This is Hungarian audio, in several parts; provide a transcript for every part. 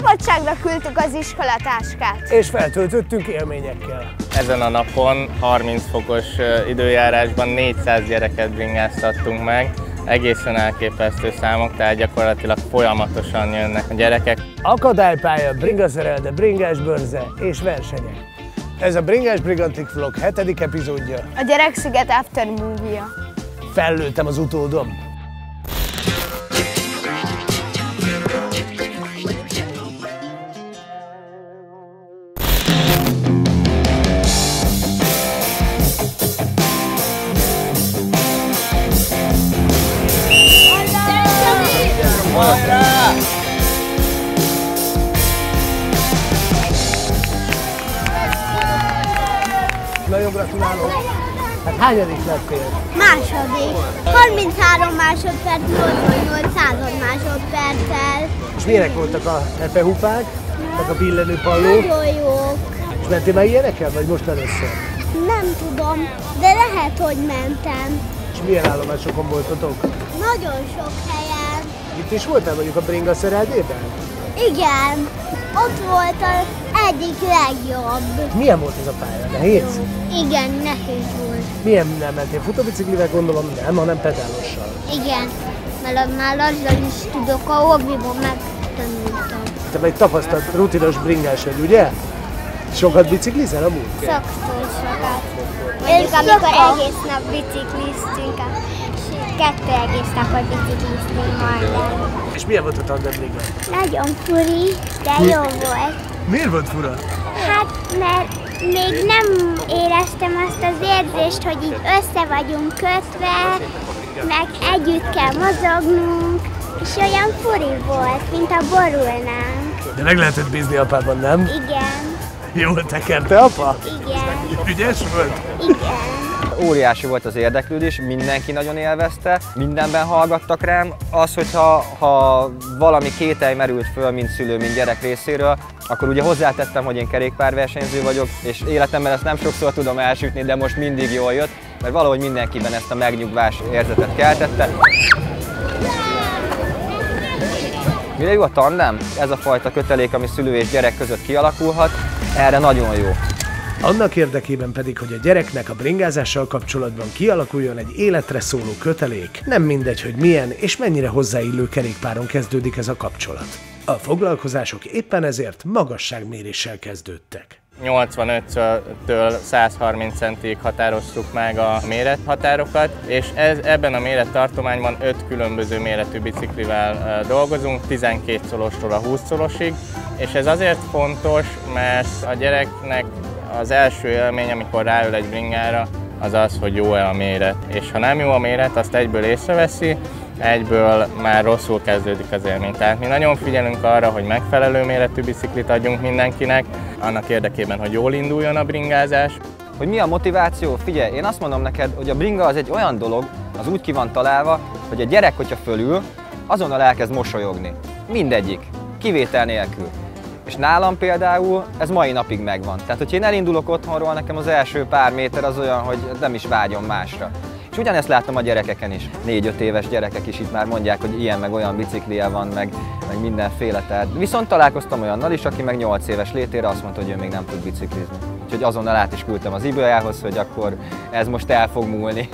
Szabadságra küldtük az iskolatáskát. És feltöltöttünk élményekkel. Ezen a napon 30 fokos időjárásban 400 gyereket bringáztattunk meg, egészen elképesztő számok, tehát gyakorlatilag folyamatosan jönnek a gyerekek. Akadálypálya, bringaszerelde, bringásbörze és versenyek. Ez a Bringás Brigantik Vlog hetedik epizódja. A Gyereksziget After Movie-ja. Fellőttem az utódom. Nagyon gratulálok. Hát hányadik lettél? Második. 33 másodperc, 88 század másodperccel. És milyenek voltak a epehupák? Meg a billenő palló? Nagyon jók. És mentél már ilyenekkel, vagy most először? Nem tudom, de lehet, hogy mentem. És milyen állomásokon voltatok? Nagyon sok helyen. Itt is voltál mondjuk a bringa szereldében? Igen, ott volt egyik legjobb. Milyen volt ez a pálya? Nehéz? Igen, nehéz volt. Milyen nem mentél? Futóbiciklivel gondolom nem, hanem pedálossal. Igen, mert már azzal is tudok, a hobbiból megtanultam. Te egy tapasztalt, rutinos bringás vagy, ugye? Sokat biciklizel amúgy? Szoktól sokat. Mondjuk amikor egész nap bicikliztünk, kettő egész napot bicikliztünk majdnem. És milyen volt a tandem bringa? Nagyon furi, de jó volt. Miért volt fura? Hát, mert még nem éreztem azt az érzést, hogy így össze vagyunk kötve, meg együtt kell mozognunk, és olyan furi volt, mint a borulnánk. De meg lehetett bízni apában, nem? Igen, Jól tekerte apa? igen, Ügyes volt? igen. Óriási volt az érdeklődés, mindenki nagyon élvezte, mindenben hallgattak rám. Az, hogyha ha valami kételj merült föl, mint szülő, mint gyerek részéről, akkor ugye hozzátettem, hogy én kerékpárversenyző vagyok, és életemben ezt nem sokszor tudom elsütni, de most mindig jól jött, mert valahogy mindenkiben ezt a megnyugvás érzetet keltette. Mire jó a tandem? Ez a fajta kötelék, ami szülő és gyerek között kialakulhat, erre nagyon jó. Annak érdekében pedig, hogy a gyereknek a bringázással kapcsolatban kialakuljon egy életre szóló kötelék, nem mindegy, hogy milyen és mennyire hozzáillő kerékpáron kezdődik ez a kapcsolat. A foglalkozások éppen ezért magasságméréssel kezdődtek. 85-től 130 centig határoztuk meg a mérethatárokat, és ez, ebben a mérettartományban 5 különböző méretű biciklivel dolgozunk, 12 szolostól a 20 szolosig, és ez azért fontos, mert a gyereknek az első élmény, amikor ráül egy bringára, az az, hogy jó-e a méret. És ha nem jó a méret, azt egyből észreveszi, egyből már rosszul kezdődik az élmény. Tehát mi nagyon figyelünk arra, hogy megfelelő méretű biciklit adjunk mindenkinek, annak érdekében, hogy jól induljon a bringázás. Hogy mi a motiváció? Figyelj, én azt mondom neked, hogy a bringa az egy olyan dolog, az úgy ki van találva, hogy a gyerek, hogyha fölül, azonnal elkezd mosolyogni. Mindegyik, kivétel nélkül. És nálam például ez mai napig megvan. Tehát, hogyha én elindulok otthonról, nekem az első pár méter az olyan, hogy nem is vágyom másra. És ugyanezt látom a gyerekeken is. Négy-öt éves gyerekek is itt már mondják, hogy ilyen meg olyan biciklije van, meg, meg mindenféle. Tehát viszont találkoztam olyannal is, aki meg 8 éves létére azt mondta, hogy ő még nem tud biciklizni. Úgyhogy azonnal át is küldtem az ibolyához, hogy akkor ez most el fog múlni.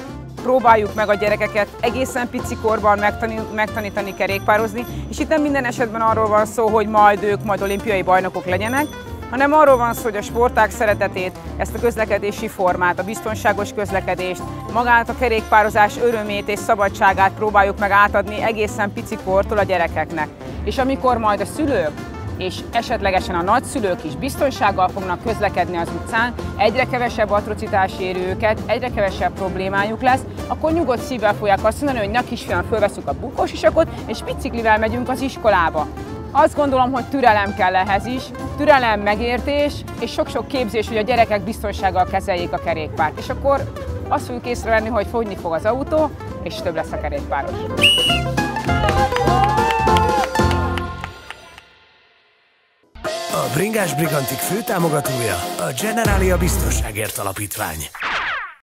Próbáljuk meg a gyerekeket egészen pici korban megtanítani, megtanítani kerékpározni, és itt nem minden esetben arról van szó, hogy majd ők majd olimpiai bajnokok legyenek, hanem arról van szó, hogy a sporták szeretetét, ezt a közlekedési formát, a biztonságos közlekedést, magát a kerékpározás örömét és szabadságát próbáljuk meg átadni egészen pici kortól a gyerekeknek. És amikor majd a szülők és esetlegesen a nagyszülők is biztonsággal fognak közlekedni az utcán, egyre kevesebb atrocitás éri őket, egyre kevesebb problémájuk lesz, akkor nyugodt szívvel fogják azt mondani, hogy na kisfiam, fölveszünk a bukósisakot, és biciklivel megyünk az iskolába. Azt gondolom, hogy türelem kell ehhez is, türelem, megértés, és sok-sok képzés, hogy a gyerekek biztonsággal kezeljék a kerékpárt. És akkor azt fogjuk észrevenni, hogy fogyni fog az autó, és több lesz a kerékpáros. Bringás Brigantik főtámogatója a Generalia Biztonságért Alapítvány.